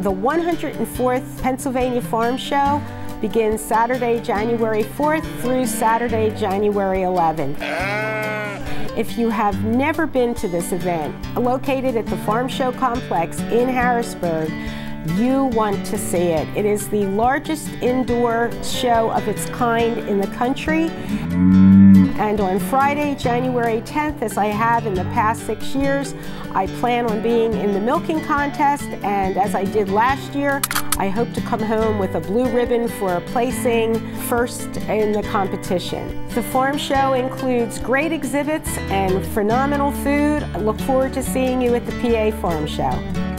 The 104th Pennsylvania Farm Show begins Saturday, January 4th through Saturday, January 11th. If you have never been to this event, located at the Farm Show Complex in Harrisburg, you want to see it. It is the largest indoor show of its kind in the country. And on Friday, January 10th, as I have in the past six years, I plan on being in the milking contest. And as I did last year, I hope to come home with a blue ribbon for placing first in the competition. The farm show includes great exhibits and phenomenal food. I look forward to seeing you at the PA Farm Show.